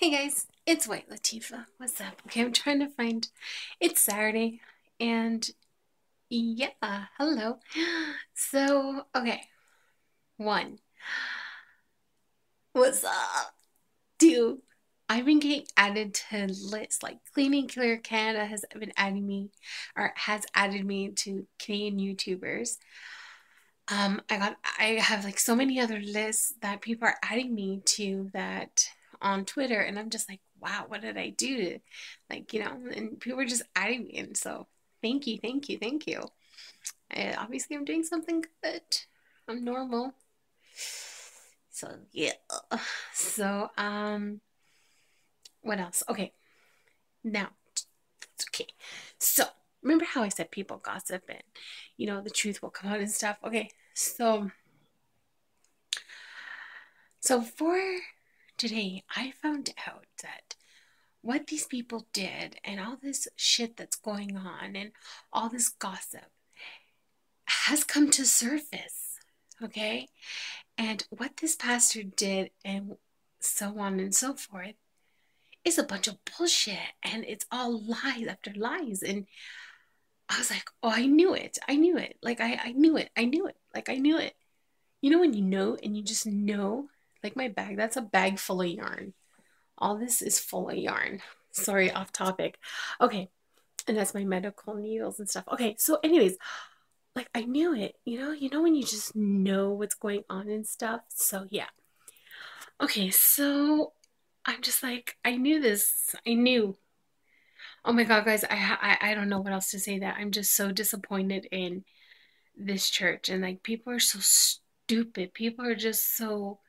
Hey guys, it's White Latifah. What's up? Okay, I'm trying to find. It's Saturday, and yeah, hello. So, okay, one. What's up? Two. I've been getting added to lists like Clean & Clear Canada has been adding me, or has added me to Canadian YouTubers. Um, I got I have like so many other lists that people are adding me to that on Twitter, and I'm just like, wow, what did I do to, like, you know, and people are just adding me, and so thank you, thank you, thank you. I, obviously, I'm doing something good. I'm normal. So yeah. So um, what else? Okay, now, it's okay. So remember how I said people gossip and you know the truth will come out and stuff. Okay, so so for today, I found out that what these people did and all this shit that's going on and all this gossip has come to surface. Okay? And what this pastor did and so on and so forth is a bunch of bullshit and it's all lies after lies. And I was like, oh, I knew it. I knew it. Like, I, I knew it. I knew it. Like, I knew it. You know, when you know and you just know like my bag, that's a bag full of yarn. All this is full of yarn. Sorry, off topic. Okay, and that's my medical needles and stuff. Okay, so anyways, like I knew it, you know, you know when you just know what's going on and stuff. So yeah. Okay, so I'm just like I knew this. I knew. Oh my god, guys, I I I don't know what else to say that. I'm just so disappointed in this church and like people are so stupid. People are just so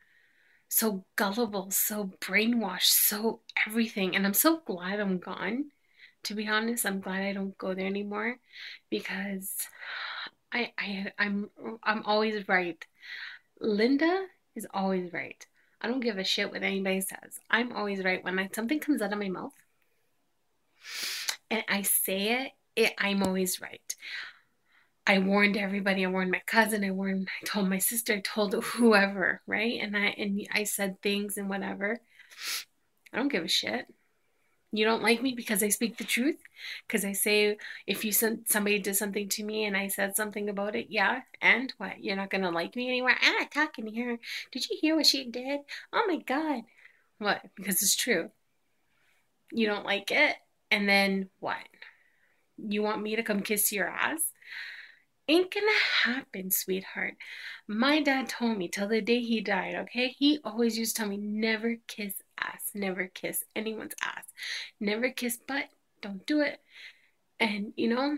so gullible, so brainwashed, so everything. And I'm so glad I'm gone. To be honest, I'm glad I don't go there anymore because I I I'm I'm always right. Linda is always right. I don't give a shit what anybody says. I'm always right when I, something comes out of my mouth and I say it, it I'm always right. I warned everybody. I warned my cousin. I warned. I told my sister. I told whoever. Right. And I and I said things and whatever. I don't give a shit. You don't like me because I speak the truth. Because I say if you sent somebody did something to me and I said something about it, yeah. And what? You're not gonna like me anymore. Ah, I'm not talking to her. Did you hear what she did? Oh my god. What? Because it's true. You don't like it, and then what? You want me to come kiss your ass? Ain't gonna happen, sweetheart. My dad told me till the day he died, okay? He always used to tell me never kiss ass, never kiss anyone's ass, never kiss butt, don't do it. And you know,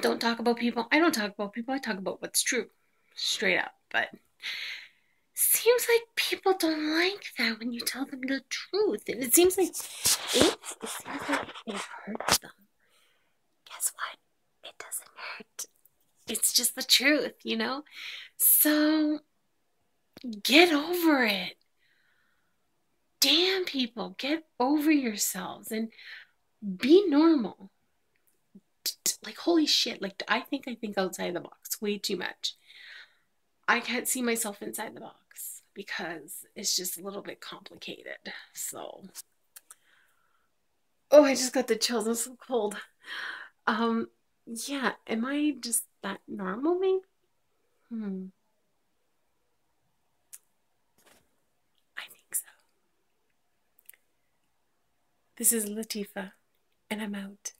don't talk about people. I don't talk about people, I talk about what's true, straight up. But seems like people don't like that when you tell them the truth. And it seems like it, it seems like it hurts them. Guess what? It doesn't hurt it's just the truth, you know? So get over it. Damn, people, get over yourselves and be normal. Like, holy shit. Like, I think I think outside the box way too much. I can't see myself inside the box because it's just a little bit complicated. So, oh, I just got the chills. I'm so cold. Um, yeah, am I just that normal, maybe? Hmm. I think so. This is Latifah, and I'm out.